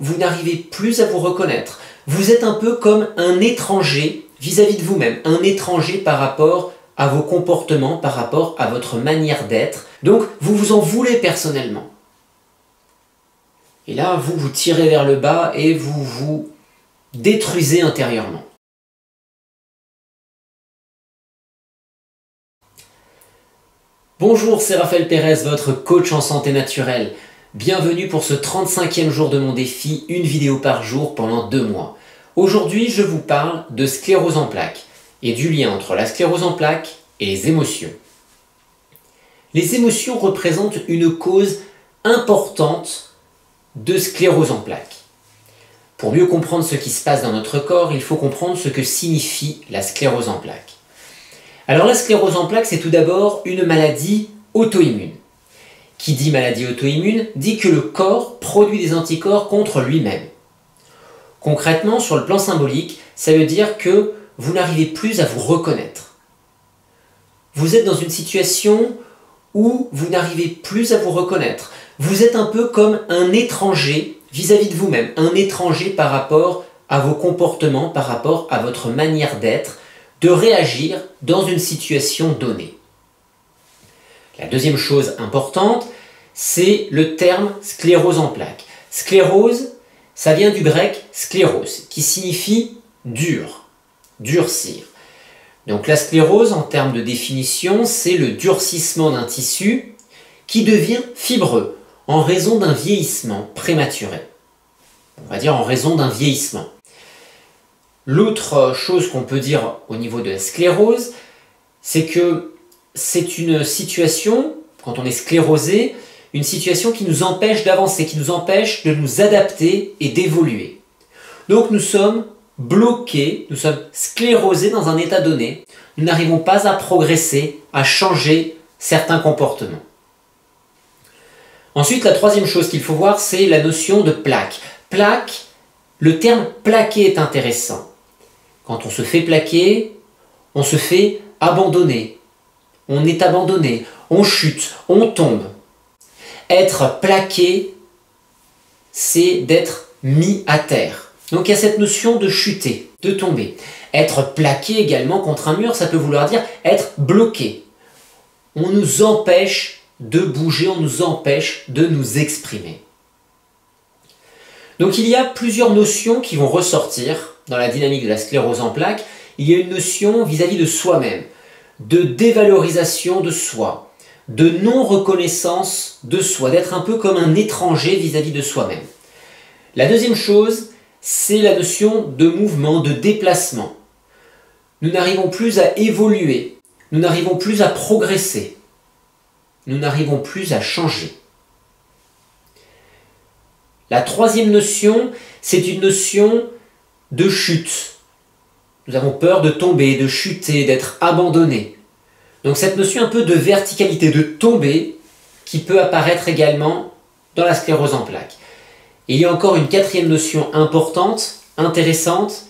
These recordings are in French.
Vous n'arrivez plus à vous reconnaître. Vous êtes un peu comme un étranger vis-à-vis de vous-même, un étranger par rapport à vos comportements, par rapport à votre manière d'être. Donc, vous vous en voulez personnellement. Et là, vous vous tirez vers le bas et vous vous détruisez intérieurement. Bonjour, c'est Raphaël Pérez, votre coach en santé naturelle. Bienvenue pour ce 35e jour de mon défi, une vidéo par jour pendant deux mois. Aujourd'hui, je vous parle de sclérose en plaques et du lien entre la sclérose en plaques et les émotions. Les émotions représentent une cause importante de sclérose en plaques. Pour mieux comprendre ce qui se passe dans notre corps, il faut comprendre ce que signifie la sclérose en plaques. Alors la sclérose en plaques, c'est tout d'abord une maladie auto-immune. Qui dit maladie auto-immune dit que le corps produit des anticorps contre lui-même. Concrètement, sur le plan symbolique, ça veut dire que vous n'arrivez plus à vous reconnaître. Vous êtes dans une situation où vous n'arrivez plus à vous reconnaître. Vous êtes un peu comme un étranger vis-à-vis de vous-même, un étranger par rapport à vos comportements, par rapport à votre manière d'être, de réagir dans une situation donnée. La deuxième chose importante, c'est le terme sclérose en plaques. Sclérose, ça vient du grec scléros, qui signifie dur, durcir. Donc la sclérose, en termes de définition, c'est le durcissement d'un tissu qui devient fibreux en raison d'un vieillissement prématuré. On va dire en raison d'un vieillissement. L'autre chose qu'on peut dire au niveau de la sclérose, c'est que c'est une situation, quand on est sclérosé, une situation qui nous empêche d'avancer, qui nous empêche de nous adapter et d'évoluer. Donc nous sommes bloqués, nous sommes sclérosés dans un état donné. Nous n'arrivons pas à progresser, à changer certains comportements. Ensuite, la troisième chose qu'il faut voir, c'est la notion de plaque. Plaque, le terme plaqué est intéressant. Quand on se fait plaquer, on se fait abandonner, on est abandonné, on chute, on tombe. Être plaqué, c'est d'être mis à terre. Donc il y a cette notion de chuter, de tomber. Être plaqué également contre un mur, ça peut vouloir dire être bloqué. On nous empêche de bouger, on nous empêche de nous exprimer. Donc il y a plusieurs notions qui vont ressortir dans la dynamique de la sclérose en plaques. Il y a une notion vis à -vis de soi-même de dévalorisation de soi, de non-reconnaissance de soi, d'être un peu comme un étranger vis-à-vis de soi-même. La deuxième chose, c'est la notion de mouvement, de déplacement. Nous n'arrivons plus à évoluer, nous n'arrivons plus à progresser, nous n'arrivons plus à changer. La troisième notion, c'est une notion de chute, nous avons peur de tomber, de chuter, d'être abandonné. Donc cette notion un peu de verticalité, de tomber, qui peut apparaître également dans la sclérose en plaques. il y a encore une quatrième notion importante, intéressante,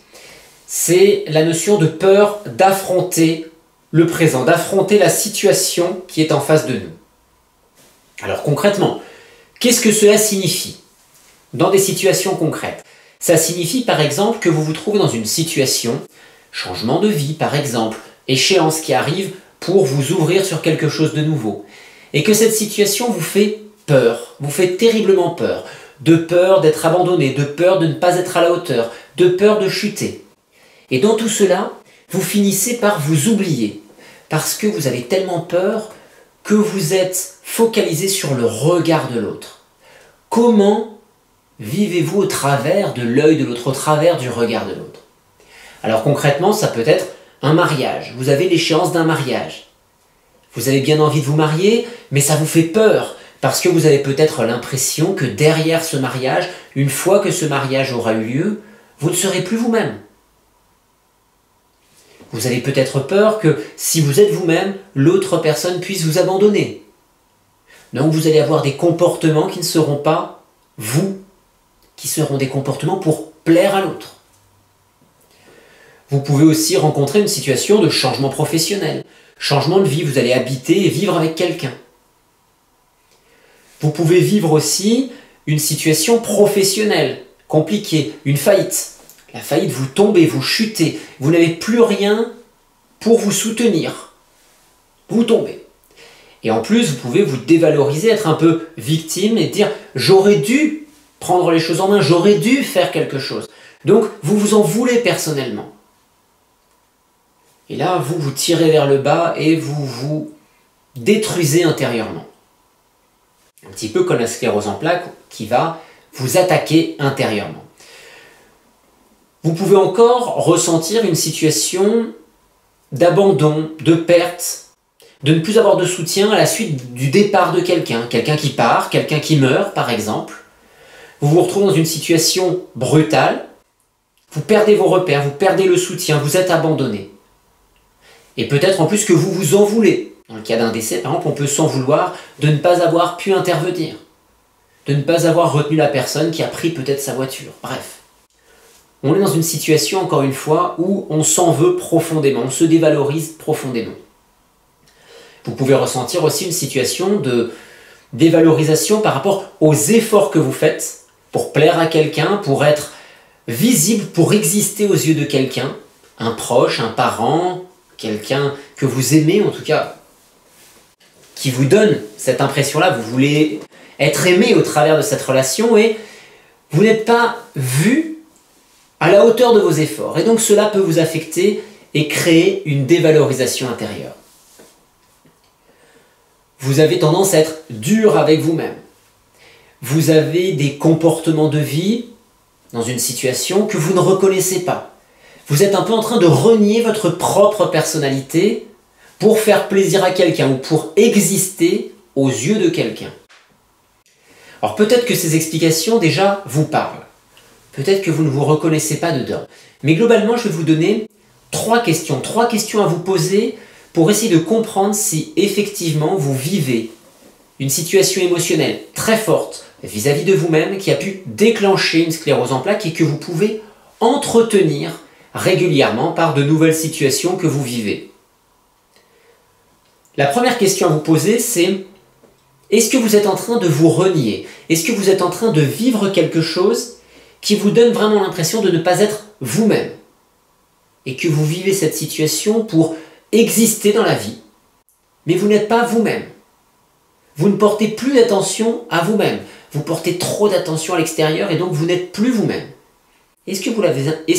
c'est la notion de peur d'affronter le présent, d'affronter la situation qui est en face de nous. Alors concrètement, qu'est-ce que cela signifie dans des situations concrètes? Ça signifie par exemple que vous vous trouvez dans une situation changement de vie par exemple, échéance qui arrive pour vous ouvrir sur quelque chose de nouveau. Et que cette situation vous fait peur, vous fait terriblement peur, de peur d'être abandonné, de peur de ne pas être à la hauteur, de peur de chuter. Et dans tout cela, vous finissez par vous oublier, parce que vous avez tellement peur que vous êtes focalisé sur le regard de l'autre. Comment vivez-vous au travers de l'œil de l'autre, au travers du regard de l'autre? Alors concrètement, ça peut être un mariage. Vous avez l'échéance d'un mariage. Vous avez bien envie de vous marier, mais ça vous fait peur, parce que vous avez peut-être l'impression que derrière ce mariage, une fois que ce mariage aura eu lieu, vous ne serez plus vous-même. Vous avez peut-être peur que si vous êtes vous-même, l'autre personne puisse vous abandonner. Donc vous allez avoir des comportements qui ne seront pas vous, qui seront des comportements pour plaire à l'autre. Vous pouvez aussi rencontrer une situation de changement professionnel, changement de vie, vous allez habiter et vivre avec quelqu'un. Vous pouvez vivre aussi une situation professionnelle, compliqué, une faillite. La faillite, vous tombez, vous chutez, vous n'avez plus rien pour vous soutenir. Vous tombez. Et en plus, vous pouvez vous dévaloriser, être un peu victime et dire j'aurais dû prendre les choses en main, j'aurais dû faire quelque chose. Donc, vous vous en voulez personnellement. Et là, vous vous tirez vers le bas et vous vous détruisez intérieurement. Un petit peu comme la sclérose en plaques qui va vous attaquer intérieurement. Vous pouvez encore ressentir une situation d'abandon, de perte, de ne plus avoir de soutien à la suite du départ de quelqu'un, quelqu'un qui part, quelqu'un qui meurt par exemple. Vous vous retrouvez dans une situation brutale, vous perdez vos repères, vous perdez le soutien, vous êtes abandonné. Et peut-être en plus que vous vous en voulez. Dans le cas d'un décès, par exemple, on peut s'en vouloir de ne pas avoir pu intervenir, de ne pas avoir retenu la personne qui a pris peut-être sa voiture. Bref. On est dans une situation, encore une fois, où on s'en veut profondément, on se dévalorise profondément. Vous pouvez ressentir aussi une situation de dévalorisation par rapport aux efforts que vous faites pour plaire à quelqu'un, pour être visible, pour exister aux yeux de quelqu'un, un proche, un parent, quelqu'un que vous aimez en tout cas, qui vous donne cette impression-là, vous voulez être aimé au travers de cette relation et vous n'êtes pas vu à la hauteur de vos efforts. Et donc cela peut vous affecter et créer une dévalorisation intérieure. Vous avez tendance à être dur avec vous-même. Vous avez des comportements de vie dans une situation que vous ne reconnaissez pas. Vous êtes un peu en train de renier votre propre personnalité pour faire plaisir à quelqu'un ou pour exister aux yeux de quelqu'un. Alors peut-être que ces explications déjà vous parlent. Peut-être que vous ne vous reconnaissez pas dedans. Mais globalement, je vais vous donner trois questions, trois questions à vous poser pour essayer de comprendre si effectivement vous vivez une situation émotionnelle très forte vis-à-vis de vous-même qui a pu déclencher une sclérose en plaques et que vous pouvez entretenir régulièrement par de nouvelles situations que vous vivez. La première question à vous poser, c'est est-ce que vous êtes en train de vous renier? Est-ce que vous êtes en train de vivre quelque chose qui vous donne vraiment l'impression de ne pas être vous-même? Et que vous vivez cette situation pour exister dans la vie, mais vous n'êtes pas vous-même. Vous ne portez plus d'attention à vous-même. Vous portez trop d'attention à l'extérieur et donc vous n'êtes plus vous-même. Est-ce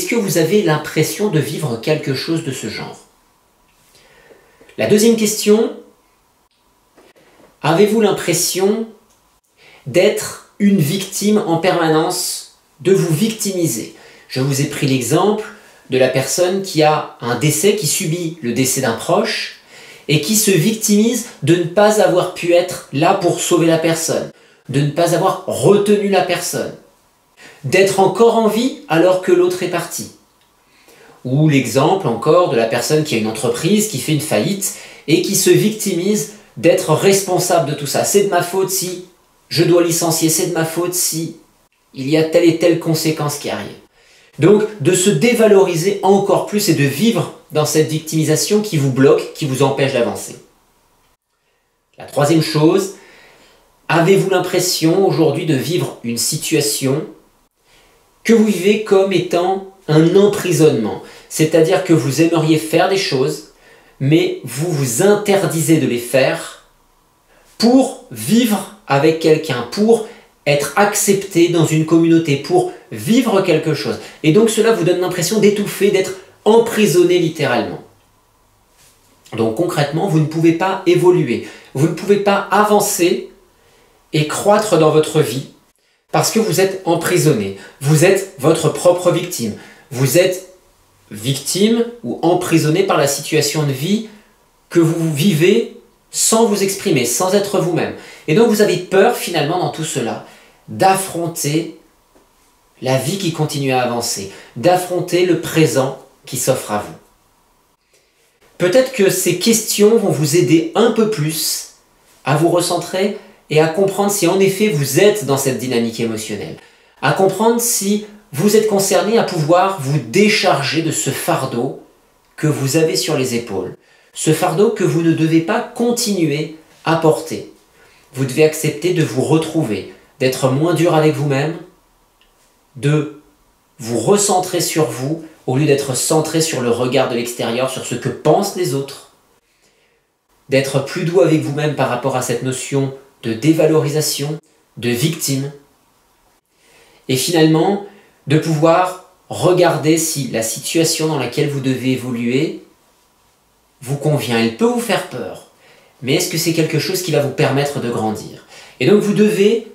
que vous avez, l'impression de vivre quelque chose de ce genre? La deuxième question, avez-vous l'impression d'être une victime en permanence, de vous victimiser? Je vous ai pris l'exemple de la personne qui a un décès, qui subit le décès d'un proche, et qui se victimise de ne pas avoir pu être là pour sauver la personne, de ne pas avoir retenu la personne, d'être encore en vie alors que l'autre est parti. Ou l'exemple encore de la personne qui a une entreprise, qui fait une faillite, et qui se victimise d'être responsable de tout ça. C'est de ma faute si je dois licencier, c'est de ma faute si il y a telle et telle conséquence qui arrive. Donc de se dévaloriser encore plus et de vivre dans cette victimisation qui vous bloque, qui vous empêche d'avancer. La troisième chose, avez-vous l'impression aujourd'hui de vivre une situation que vous vivez comme étant un emprisonnement C'est-à-dire que vous aimeriez faire des choses, mais vous vous interdisez de les faire pour vivre avec quelqu'un, pour être accepté dans une communauté, pour vivre quelque chose. Et donc cela vous donne l'impression d'étouffer, d'être emprisonné littéralement. Donc concrètement, vous ne pouvez pas évoluer, vous ne pouvez pas avancer et croître dans votre vie parce que vous êtes emprisonné, vous êtes votre propre victime, vous êtes victime ou emprisonné par la situation de vie que vous vivez sans vous exprimer, sans être vous-même. Et donc vous avez peur finalement dans tout cela d'affronter la vie qui continue à avancer, d'affronter le présent qui s'offre à vous. Peut-être que ces questions vont vous aider un peu plus à vous recentrer et à comprendre si en effet vous êtes dans cette dynamique émotionnelle, à comprendre si vous êtes concerné à pouvoir vous décharger de ce fardeau que vous avez sur les épaules, ce fardeau que vous ne devez pas continuer à porter. Vous devez accepter de vous retrouver, d'être moins dur avec vous-même, de vous recentrer sur vous au lieu d'être centré sur le regard de l'extérieur, sur ce que pensent les autres. D'être plus doux avec vous-même par rapport à cette notion de dévalorisation, de victime. Et finalement, de pouvoir regarder si la situation dans laquelle vous devez évoluer vous convient. Elle peut vous faire peur, mais est-ce que c'est quelque chose qui va vous permettre de grandir? Et donc vous devez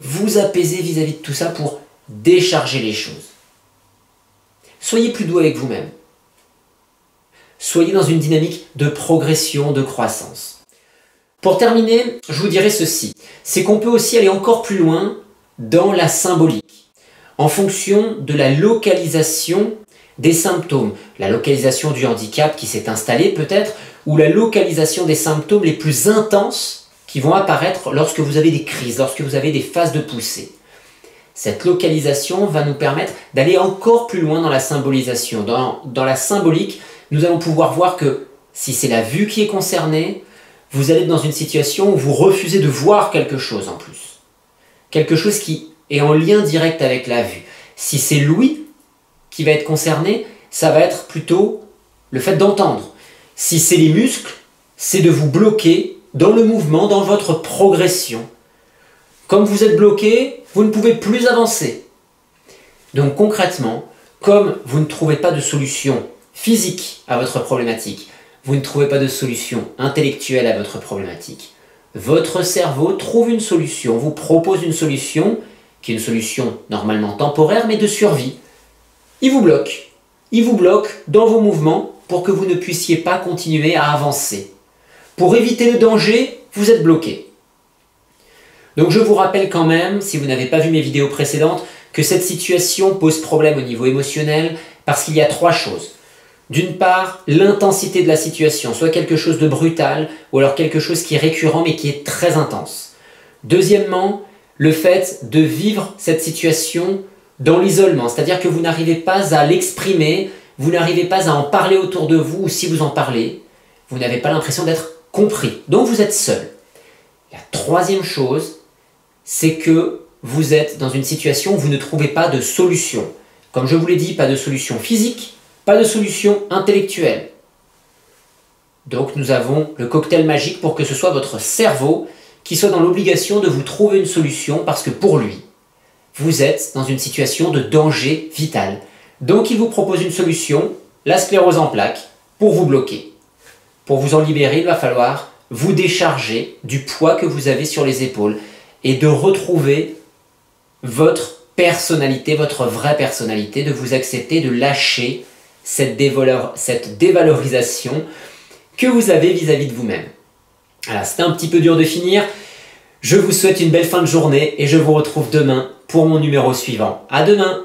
vous apaiser vis-à-vis de tout ça pour décharger les choses. Soyez plus doux avec vous-même. Soyez dans une dynamique de progression, de croissance. Pour terminer, je vous dirai ceci, c'est qu'on peut aussi aller encore plus loin dans la symbolique, en fonction de la localisation des symptômes, la localisation du handicap qui s'est installé peut-être, ou la localisation des symptômes les plus intenses qui vont apparaître lorsque vous avez des crises, lorsque vous avez des phases de poussée. Cette localisation va nous permettre d'aller encore plus loin dans la symbolisation. Dans, dans la symbolique, nous allons pouvoir voir que si c'est la vue qui est concernée, vous allez dans une situation où vous refusez de voir quelque chose en plus. Quelque chose qui est en lien direct avec la vue. Si c'est l'ouïe qui va être concerné, ça va être plutôt le fait d'entendre. Si c'est les muscles, c'est de vous bloquer dans le mouvement, dans votre progression. Comme vous êtes bloqué, vous ne pouvez plus avancer. Donc concrètement, comme vous ne trouvez pas de solution physique à votre problématique, vous ne trouvez pas de solution intellectuelle à votre problématique, votre cerveau trouve une solution, vous propose une solution qui est une solution normalement temporaire mais de survie. Il vous bloque. Il vous bloque dans vos mouvements pour que vous ne puissiez pas continuer à avancer. Pour éviter le danger, vous êtes bloqué. Donc je vous rappelle quand même, si vous n'avez pas vu mes vidéos précédentes, que cette situation pose problème au niveau émotionnel parce qu'il y a trois choses. D'une part, l'intensité de la situation, soit quelque chose de brutal ou alors quelque chose qui est récurrent mais qui est très intense. Deuxièmement, le fait de vivre cette situation dans l'isolement, c'est-à-dire que vous n'arrivez pas à l'exprimer, vous n'arrivez pas à en parler autour de vous, ou si vous en parlez, vous n'avez pas l'impression d'être compris. Donc vous êtes seul. La troisième chose, c'est que vous êtes dans une situation où vous ne trouvez pas de solution. Comme je vous l'ai dit, pas de solution physique, pas de solution intellectuelle. Donc nous avons le cocktail magique pour que ce soit votre cerveau qui soit dans l'obligation de vous trouver une solution parce que pour lui, vous êtes dans une situation de danger vital. Donc il vous propose une solution, la sclérose en plaques, pour vous bloquer. Pour vous en libérer, il va falloir vous décharger du poids que vous avez sur les épaules et de retrouver votre personnalité, votre vraie personnalité, de vous accepter, de lâcher cette, dévalorisation que vous avez vis-à-vis -vis de vous-même. Alors c'était un petit peu dur de finir. Je vous souhaite une belle fin de journée et je vous retrouve demain pour mon numéro suivant. À demain